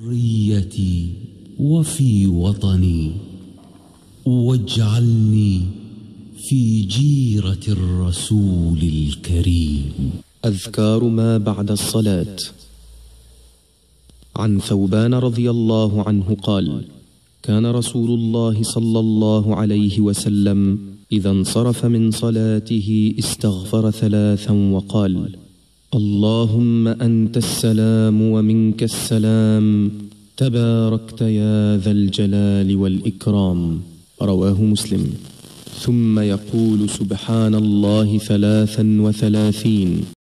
ذريتي وفي وطني واجعلني في جيرة الرسول الكريم. أذكار ما بعد الصلاة. عن ثوبان رضي الله عنه قال كان رسول الله صلى الله عليه وسلم إذا انصرف من صلاته استغفر ثلاثا وقال اللهم أنت السلام ومنك السلام. تباركت يا ذا الجلال والإكرام. رواه مسلم. ثم يقول سبحان الله ثلاثا وثلاثين.